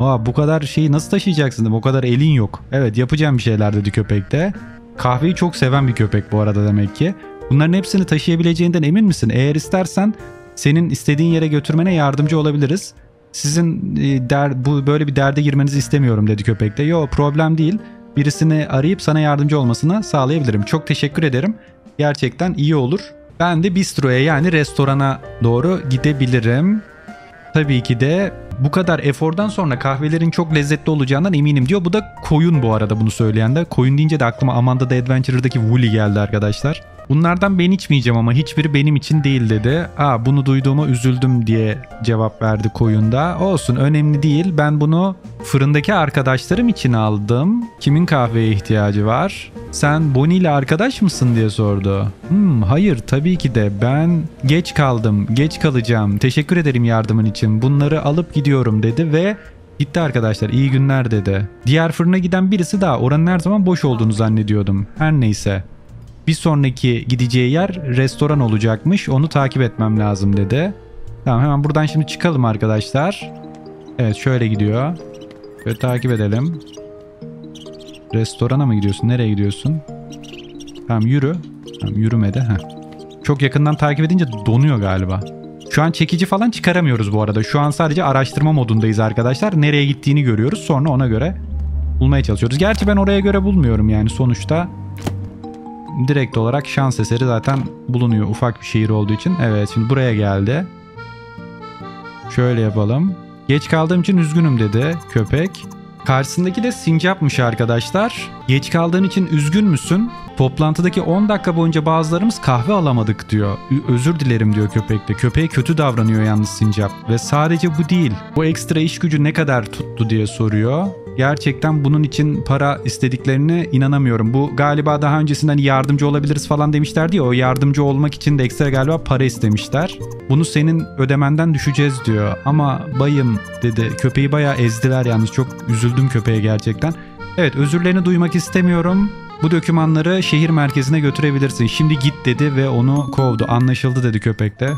Aa, bu kadar şeyi nasıl taşıyacaksın? O kadar elin yok. Evet yapacağım bir şeyler dedi köpek de. Kahveyi çok seven bir köpek bu arada demek ki. Bunların hepsini taşıyabileceğinden emin misin? Eğer istersen senin istediğin yere götürmene yardımcı olabiliriz. Sizin e, der, bu böyle bir derde girmenizi istemiyorum dedi köpek de. Yo problem değil. Birisini arayıp sana yardımcı olmasını sağlayabilirim. Çok teşekkür ederim. Gerçekten iyi olur. Ben de bistroya yani restorana doğru gidebilirim. Tabii ki de bu kadar efordan sonra kahvelerin çok lezzetli olacağından eminim diyor. Bu da koyun bu arada bunu söyleyen de. Koyun deyince de aklıma Amanda the Adventurer'daki Wooly geldi arkadaşlar. Bunlardan ben içmeyeceğim ama hiçbiri benim için değil dedi. Aa bunu duyduğuma üzüldüm diye cevap verdi koyunda. Olsun önemli değil. Ben bunu fırındaki arkadaşlarım için aldım. Kimin kahveye ihtiyacı var? Sen Bonnie ile arkadaş mısın diye sordu. Hmm, hayır tabii ki de ben geç kaldım. Geç kalacağım. Teşekkür ederim yardımın için. Bunları alıp gidiyorum dedi ve Gitti arkadaşlar iyi günler dedi. Diğer fırına giden birisi daha oranın her zaman boş olduğunu zannediyordum. Her neyse. Bir sonraki gideceği yer restoran olacakmış. Onu takip etmem lazım dedi. Tamam hemen buradan şimdi çıkalım arkadaşlar. Evet şöyle gidiyor. Böyle takip edelim. Restorana mı gidiyorsun? Nereye gidiyorsun? Tamam yürü. Tamam yürümedi. Heh. Çok yakından takip edince donuyor galiba. Şu an çekici falan çıkaramıyoruz bu arada. Şu an sadece araştırma modundayız arkadaşlar. Nereye gittiğini görüyoruz. Sonra ona göre bulmaya çalışıyoruz. Gerçi ben oraya göre bulmuyorum yani sonuçta direkt olarak şans eseri zaten bulunuyor ufak bir şehir olduğu için. Evet şimdi buraya geldi. Şöyle yapalım. Geç kaldığım için üzgünüm dedi köpek. Karşısındaki de sincapmış arkadaşlar. Geç kaldığın için üzgün müsün? Toplantıdaki 10 dakika boyunca bazılarımız kahve alamadık diyor. Özür dilerim diyor köpek de. Köpeğe kötü davranıyor yalnız sincap. Ve sadece bu değil. Bu ekstra iş gücü ne kadar tuttu diye soruyor. Gerçekten bunun için para istediklerine inanamıyorum. Bu galiba daha öncesinden yardımcı olabiliriz falan demişlerdi ya. O yardımcı olmak için de ekstra galiba para istemişler. Bunu senin ödemenden düşeceğiz diyor. Ama bayım dedi. Köpeği bayağı ezdiler yalnız. Çok üzüldüm köpeğe gerçekten. Evet özürlerini duymak istemiyorum. Bu dokümanları şehir merkezine götürebilirsin. Şimdi git dedi ve onu kovdu. Anlaşıldı dedi köpek de.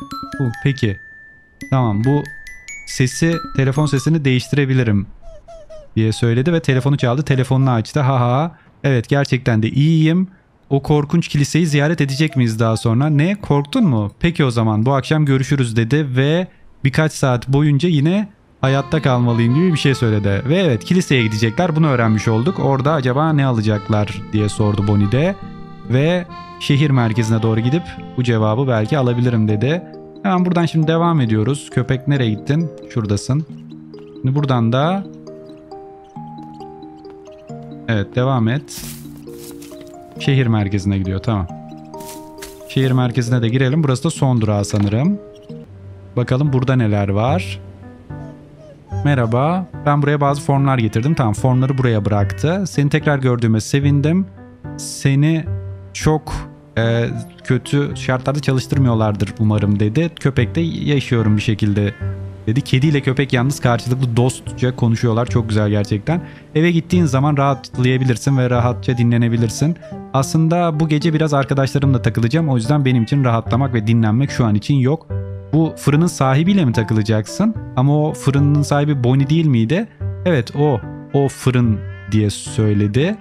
Peki. Tamam bu sesi telefon sesini değiştirebilirim diye söyledi ve telefonu çaldı. Telefonunu açtı. Ha ha. Evet gerçekten de iyiyim. O korkunç kiliseyi ziyaret edecek miyiz daha sonra? Ne? Korktun mu? Peki o zaman bu akşam görüşürüz dedi ve birkaç saat boyunca yine hayatta kalmalıyım gibi bir şey söyledi. Ve evet kiliseye gidecekler. Bunu öğrenmiş olduk. Orada acaba ne alacaklar diye sordu Bonnie de. Ve şehir merkezine doğru gidip bu cevabı belki alabilirim dedi. Hemen buradan şimdi devam ediyoruz. Köpek nereye gittin? Şuradasın. Şimdi buradan da Evet devam et. Şehir merkezine gidiyor tamam. Şehir merkezine de girelim. Burası da son durağı sanırım. Bakalım burada neler var. Merhaba. Ben buraya bazı formlar getirdim. Tamam formları buraya bıraktı. Seni tekrar gördüğüme sevindim. Seni çok e, kötü şartlarda çalıştırmıyorlardır umarım dedi. Köpek de yaşıyorum bir şekilde dedi. Kedi ile köpek yalnız karşılıklı dostça konuşuyorlar. Çok güzel gerçekten. Eve gittiğin zaman rahatlayabilirsin ve rahatça dinlenebilirsin. Aslında bu gece biraz arkadaşlarımla takılacağım. O yüzden benim için rahatlamak ve dinlenmek şu an için yok. Bu fırının sahibiyle mi takılacaksın? Ama o fırının sahibi Bonnie değil miydi? Evet o. O fırın diye söyledi.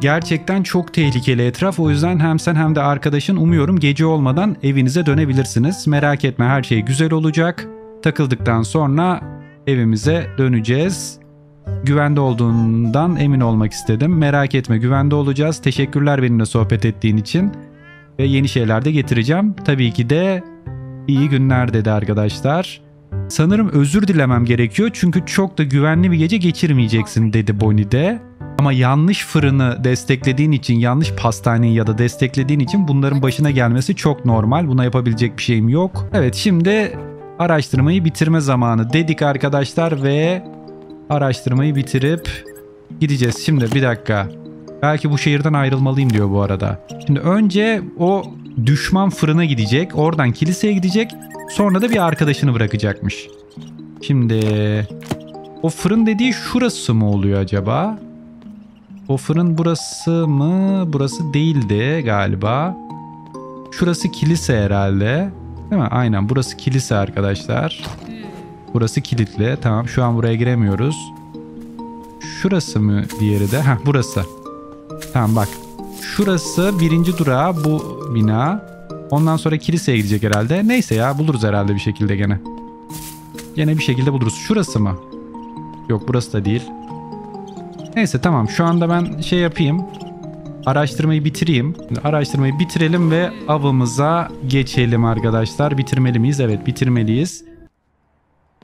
Gerçekten çok tehlikeli etraf. O yüzden hem sen hem de arkadaşın umuyorum gece olmadan evinize dönebilirsiniz. Merak etme her şey güzel olacak. Takıldıktan sonra evimize döneceğiz. Güvende olduğundan emin olmak istedim. Merak etme güvende olacağız. Teşekkürler benimle sohbet ettiğin için. Ve yeni şeyler de getireceğim. Tabii ki de iyi günler dedi arkadaşlar. Sanırım özür dilemem gerekiyor çünkü çok da güvenli bir gece geçirmeyeceksin dedi Bonnie de. Ama yanlış fırını desteklediğin için, yanlış pastaneyi ya da desteklediğin için bunların başına gelmesi çok normal. Buna yapabilecek bir şeyim yok. Evet şimdi araştırmayı bitirme zamanı dedik arkadaşlar ve araştırmayı bitirip gideceğiz. Şimdi bir dakika. Belki bu şehirden ayrılmalıyım diyor bu arada. Şimdi önce o düşman fırına gidecek. Oradan kiliseye gidecek. Sonra da bir arkadaşını bırakacakmış. Şimdi o fırın dediği şurası mı oluyor acaba? O fırın burası mı? Burası değildi galiba. Şurası kilise herhalde. Değil mi? Aynen burası kilise arkadaşlar. Burası kilitli. Tamam şu an buraya giremiyoruz. Şurası mı diğeri de? Heh burası. Tamam bak. Şurası birinci durağı bu bina. Ondan sonra kiliseye gidecek herhalde. Neyse ya buluruz herhalde bir şekilde gene. Gene bir şekilde buluruz. Şurası mı? Yok burası da değil. Neyse tamam şu anda ben şey yapayım. Araştırmayı bitireyim. Araştırmayı bitirelim ve avımıza geçelim arkadaşlar. Bitirmeli miyiz? Evet bitirmeliyiz.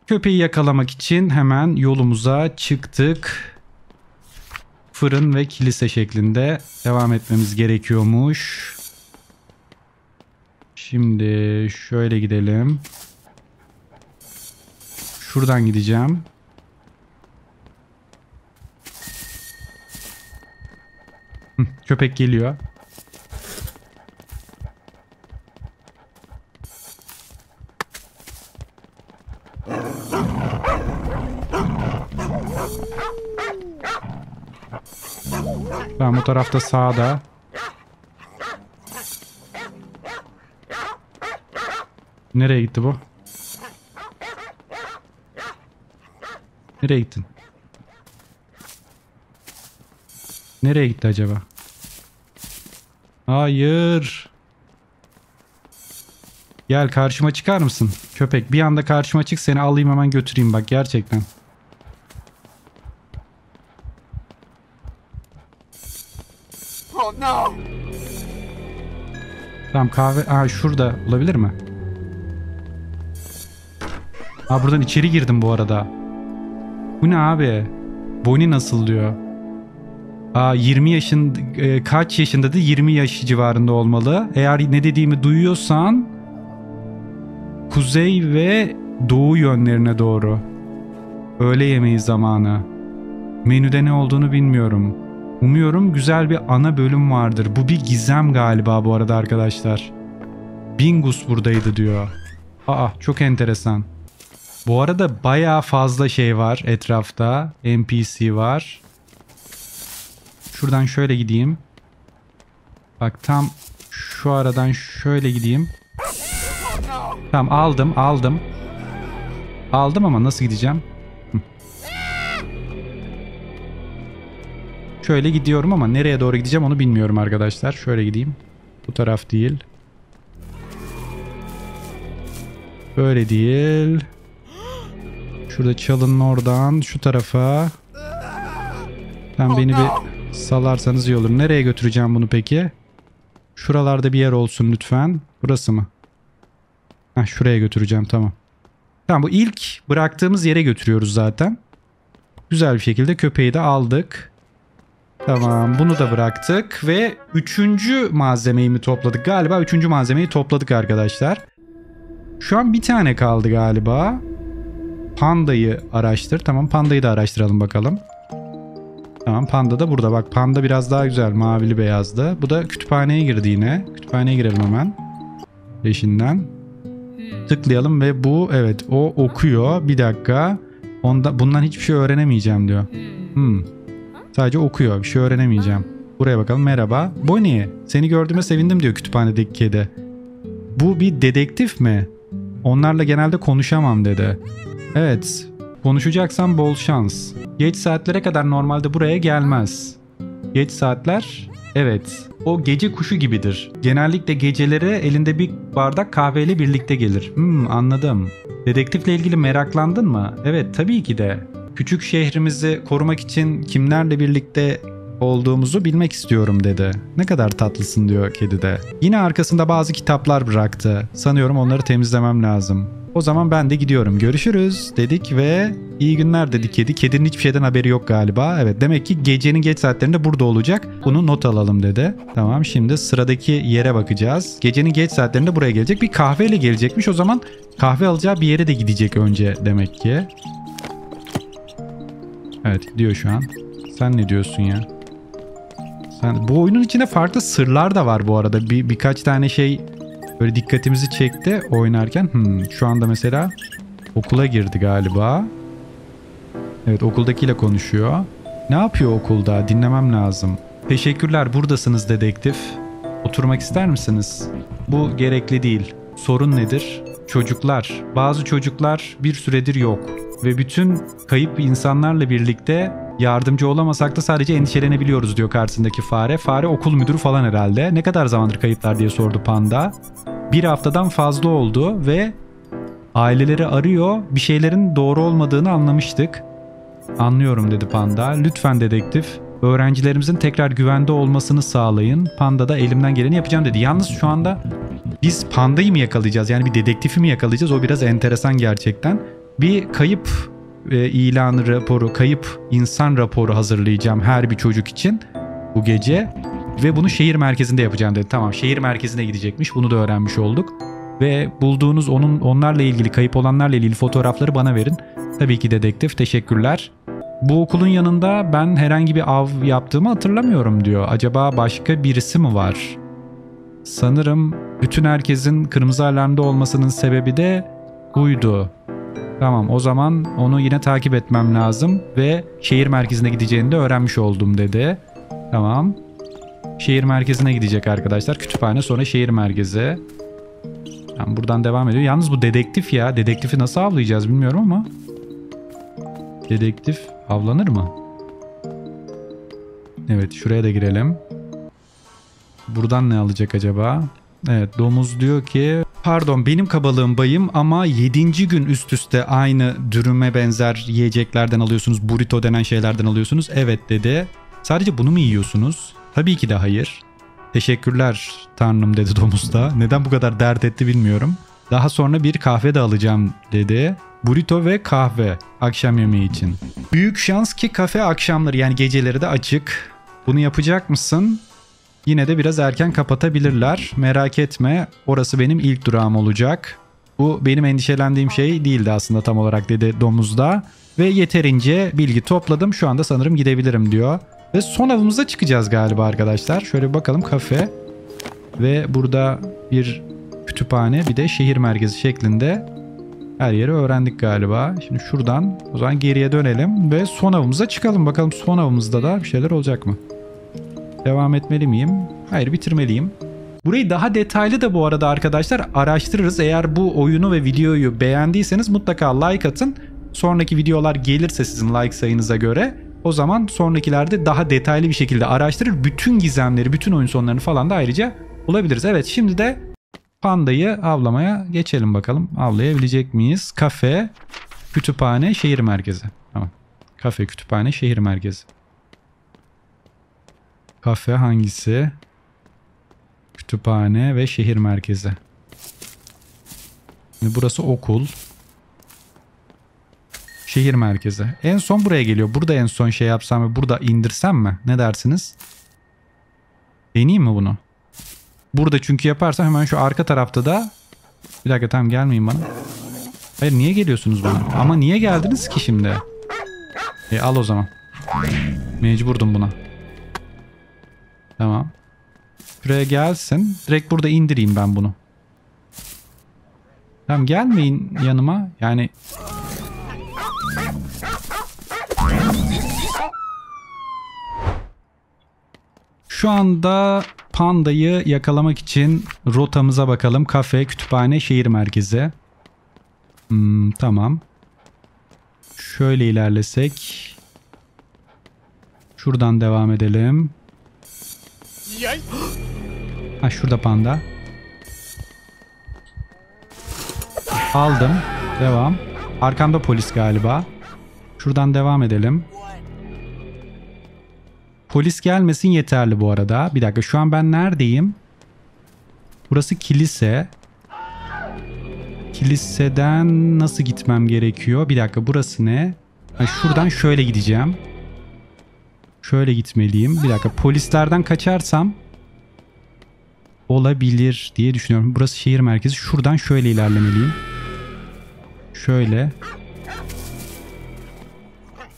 Köpeği yakalamak için hemen yolumuza çıktık. Fırın ve kilise şeklinde devam etmemiz gerekiyormuş. Şimdi şöyle gidelim. Şuradan gideceğim. [laughs] Köpek geliyor. Ben bu tarafta sağda. Nereye gitti bu? Nereye gittin? Nereye gitti acaba? Hayır. Gel karşıma çıkar mısın? Köpek bir anda karşıma çık seni alayım hemen götüreyim bak gerçekten. Oh no! Tamam kahve... Aa şurada olabilir mi? Aa buradan içeri girdim bu arada. Bu ne abi? Bonnie nasıl diyor? Aa 20 yaşın e, kaç yaşındadı? 20 yaş civarında olmalı. Eğer ne dediğimi duyuyorsan kuzey ve doğu yönlerine doğru. Öğle yemeği zamanı. Menüde ne olduğunu bilmiyorum. Umuyorum güzel bir ana bölüm vardır. Bu bir gizem galiba bu arada arkadaşlar. Bingus buradaydı diyor. Aa çok enteresan. Bu arada bayağı fazla şey var etrafta. NPC var. Şuradan şöyle gideyim. Bak tam şu aradan şöyle gideyim. Tamam aldım aldım. Aldım ama nasıl gideceğim? Şöyle gidiyorum ama nereye doğru gideceğim onu bilmiyorum arkadaşlar. Şöyle gideyim. Bu taraf değil. Böyle değil. Şurada çalının oradan şu tarafa. Sen beni bir salarsanız iyi olur. Nereye götüreceğim bunu peki? Şuralarda bir yer olsun lütfen. Burası mı? Heh, şuraya götüreceğim tamam. Tamam bu ilk bıraktığımız yere götürüyoruz zaten. Güzel bir şekilde köpeği de aldık. Tamam bunu da bıraktık ve üçüncü malzemeyi mi topladık? Galiba üçüncü malzemeyi topladık arkadaşlar. Şu an bir tane kaldı galiba. Pandayı araştır. Tamam pandayı da araştıralım bakalım. Tamam panda da burada. Bak panda biraz daha güzel. Mavili beyazdı. Bu da kütüphaneye girdi yine. Kütüphaneye girelim hemen. Peşinden. Tıklayalım ve bu evet o okuyor. Bir dakika. Onda, bundan hiçbir şey öğrenemeyeceğim diyor. Hmm. Sadece okuyor. Bir şey öğrenemeyeceğim. Buraya bakalım. Merhaba. Bonnie. Seni gördüğüme sevindim diyor kütüphanedeki kedi. Bu bir dedektif mi? Onlarla genelde konuşamam dedi. Evet. Konuşacaksan bol şans. Geç saatlere kadar normalde buraya gelmez. Geç saatler evet. O gece kuşu gibidir. Genellikle geceleri elinde bir bardak kahveyle birlikte gelir. Hmm anladım. Dedektifle ilgili meraklandın mı? Evet tabii ki de. Küçük şehrimizi korumak için kimlerle birlikte olduğumuzu bilmek istiyorum dedi. Ne kadar tatlısın diyor kedi de. Yine arkasında bazı kitaplar bıraktı. Sanıyorum onları temizlemem lazım. O zaman ben de gidiyorum. Görüşürüz dedik ve iyi günler dedi kedi. Kedinin hiçbir şeyden haberi yok galiba. Evet demek ki gecenin geç saatlerinde burada olacak. Bunu not alalım dedi. Tamam şimdi sıradaki yere bakacağız. Gecenin geç saatlerinde buraya gelecek. Bir kahveyle gelecekmiş. O zaman kahve alacağı bir yere de gidecek önce demek ki. Evet gidiyor şu an. Sen ne diyorsun ya? Sen, bu oyunun içinde farklı sırlar da var bu arada. Bir, birkaç tane şey böyle dikkatimizi çekti oynarken. Hmm, şu anda mesela okula girdi galiba. Evet okuldakiyle konuşuyor. Ne yapıyor okulda? Dinlemem lazım. Teşekkürler buradasınız dedektif. Oturmak ister misiniz? Bu gerekli değil. Sorun nedir? Çocuklar. Bazı çocuklar bir süredir yok. Ve bütün kayıp insanlarla birlikte yardımcı olamasak da sadece endişelenebiliyoruz diyor karşısındaki fare. Fare okul müdürü falan herhalde. Ne kadar zamandır kayıplar diye sordu panda. Bir haftadan fazla oldu ve aileleri arıyor. Bir şeylerin doğru olmadığını anlamıştık. Anlıyorum dedi panda. Lütfen dedektif öğrencilerimizin tekrar güvende olmasını sağlayın. Panda da elimden geleni yapacağım dedi. Yalnız şu anda biz pandayı mı yakalayacağız? Yani bir dedektifi mi yakalayacağız? O biraz enteresan gerçekten. Bir kayıp e, ilanı raporu, kayıp insan raporu hazırlayacağım her bir çocuk için bu gece. Ve bunu şehir merkezinde yapacağım dedi. Tamam şehir merkezine gidecekmiş. Bunu da öğrenmiş olduk. Ve bulduğunuz onun onlarla ilgili kayıp olanlarla ilgili fotoğrafları bana verin. Tabii ki dedektif teşekkürler. Bu okulun yanında ben herhangi bir av yaptığımı hatırlamıyorum diyor. Acaba başka birisi mi var? Sanırım bütün herkesin kırmızı alarmda olmasının sebebi de buydu. Tamam o zaman onu yine takip etmem lazım ve şehir merkezine gideceğini de öğrenmiş oldum dedi. Tamam. Şehir merkezine gidecek arkadaşlar. Kütüphane sonra şehir merkezi. Yani buradan devam ediyor. Yalnız bu dedektif ya. Dedektifi nasıl avlayacağız bilmiyorum ama. Dedektif avlanır mı? Evet şuraya da girelim. Buradan ne alacak acaba? Evet domuz diyor ki pardon benim kabalığım bayım ama 7. gün üst üste aynı dürüme benzer yiyeceklerden alıyorsunuz. Burrito denen şeylerden alıyorsunuz. Evet dedi. Sadece bunu mu yiyorsunuz? Tabii ki de hayır. Teşekkürler tanrım dedi domuz da. Neden bu kadar dert etti bilmiyorum. Daha sonra bir kahve de alacağım dedi. Burrito ve kahve akşam yemeği için. Büyük şans ki kafe akşamları yani geceleri de açık. Bunu yapacak mısın? Yine de biraz erken kapatabilirler. Merak etme. Orası benim ilk durağım olacak. Bu benim endişelendiğim şey değildi aslında tam olarak dedi domuzda. Ve yeterince bilgi topladım. Şu anda sanırım gidebilirim diyor. Ve son avımıza çıkacağız galiba arkadaşlar. Şöyle bakalım kafe. Ve burada bir kütüphane bir de şehir merkezi şeklinde her yeri öğrendik galiba. Şimdi şuradan o zaman geriye dönelim ve son avımıza çıkalım. Bakalım son avımızda da bir şeyler olacak mı? Devam etmeli miyim? Hayır bitirmeliyim. Burayı daha detaylı da bu arada arkadaşlar araştırırız. Eğer bu oyunu ve videoyu beğendiyseniz mutlaka like atın. Sonraki videolar gelirse sizin like sayınıza göre o zaman sonrakilerde daha detaylı bir şekilde araştırır. Bütün gizemleri, bütün oyun sonlarını falan da ayrıca bulabiliriz. Evet şimdi de pandayı avlamaya geçelim bakalım. Avlayabilecek miyiz? Kafe, kütüphane, şehir merkezi. Tamam. Kafe, kütüphane, şehir merkezi. Kafe hangisi? Kütüphane ve şehir merkezi. Şimdi burası okul. Şehir merkezi. En son buraya geliyor. Burada en son şey yapsam ve burada indirsem mi? Ne dersiniz? Deneyeyim mi bunu? Burada çünkü yaparsam hemen şu arka tarafta da... Bir dakika tamam gelmeyin bana. Hayır niye geliyorsunuz bana? Ama niye geldiniz ki şimdi? E al o zaman. Mecburdum buna. Tamam. Şuraya gelsin. Direkt burada indireyim ben bunu. Tamam gelmeyin yanıma. Yani Şu anda pandayı yakalamak için rotamıza bakalım. Kafe, kütüphane, şehir merkezi. Hmm, tamam. Şöyle ilerlesek. Şuradan devam edelim. Ha şurada panda. Aldım. Devam. Arkamda polis galiba. Şuradan devam edelim. Polis gelmesin yeterli bu arada. Bir dakika şu an ben neredeyim? Burası kilise. Kiliseden nasıl gitmem gerekiyor? Bir dakika burası ne? Ha, şuradan şöyle gideceğim. Şöyle gitmeliyim. Bir dakika polislerden kaçarsam olabilir diye düşünüyorum. Burası şehir merkezi. Şuradan şöyle ilerlemeliyim. Şöyle.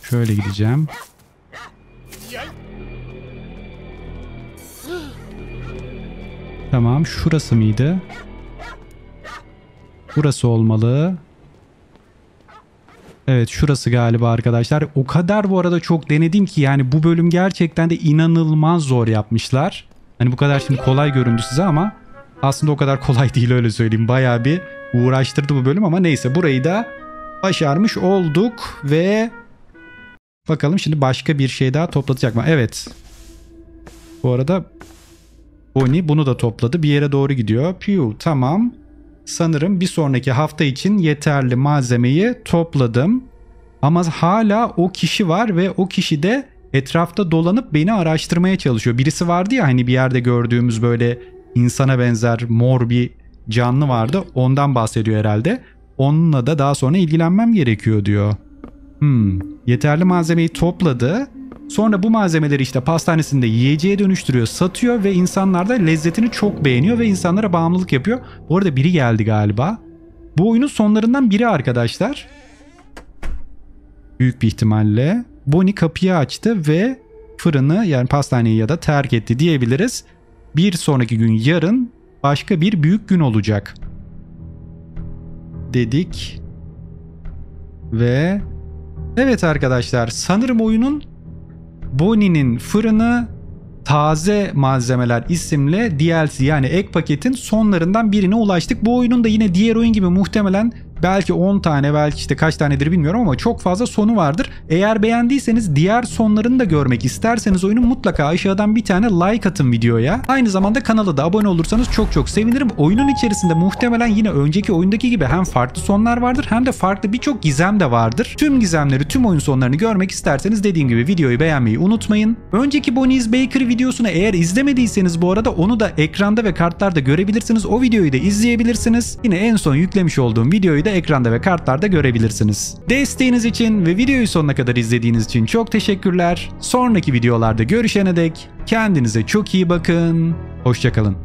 Şöyle gideceğim. Tamam şurası mıydı? Burası olmalı. Evet şurası galiba arkadaşlar. O kadar bu arada çok denedim ki yani bu bölüm gerçekten de inanılmaz zor yapmışlar. Hani bu kadar şimdi kolay göründü size ama aslında o kadar [laughs] kolay değil öyle söyleyeyim. Bayağı bir uğraştırdı bu bölüm ama neyse burayı da başarmış olduk ve bakalım şimdi başka bir şey daha toplatacak mı? Evet. Bu arada Bonnie bunu da topladı. Bir yere doğru gidiyor. Pew tamam. Sanırım bir sonraki hafta için yeterli malzemeyi topladım. Ama hala o kişi var ve o kişi de etrafta dolanıp beni araştırmaya çalışıyor. Birisi vardı ya hani bir yerde gördüğümüz böyle insana benzer mor bir canlı vardı. Ondan bahsediyor herhalde. Onunla da daha sonra ilgilenmem gerekiyor diyor. Hmm, yeterli malzemeyi topladı. Sonra bu malzemeleri işte pastanesinde yiyeceğe dönüştürüyor, satıyor ve insanlar da lezzetini çok beğeniyor ve insanlara bağımlılık yapıyor. Bu arada biri geldi galiba. Bu oyunun sonlarından biri arkadaşlar. Büyük bir ihtimalle. Bonnie kapıyı açtı ve fırını yani pastaneyi ya da terk etti diyebiliriz. Bir sonraki gün yarın başka bir büyük gün olacak. Dedik. Ve evet arkadaşlar sanırım oyunun Bonnie'nin fırını taze malzemeler isimli DLC yani ek paketin sonlarından birine ulaştık. Bu oyunun da yine diğer oyun gibi muhtemelen belki 10 tane belki işte kaç tanedir bilmiyorum ama çok fazla sonu vardır. Eğer beğendiyseniz diğer sonlarını da görmek isterseniz oyunun mutlaka aşağıdan bir tane like atın videoya. Aynı zamanda kanala da abone olursanız çok çok sevinirim. Oyunun içerisinde muhtemelen yine önceki oyundaki gibi hem farklı sonlar vardır hem de farklı birçok gizem de vardır. Tüm gizemleri, tüm oyun sonlarını görmek isterseniz dediğim gibi videoyu beğenmeyi unutmayın. Önceki Bonnie's Bakery videosunu eğer izlemediyseniz bu arada onu da ekranda ve kartlarda görebilirsiniz. O videoyu da izleyebilirsiniz. Yine en son yüklemiş olduğum videoyu da ekranda ve kartlarda görebilirsiniz. Desteğiniz için ve videoyu sonuna kadar izlediğiniz için çok teşekkürler. Sonraki videolarda görüşene dek kendinize çok iyi bakın. Hoşçakalın.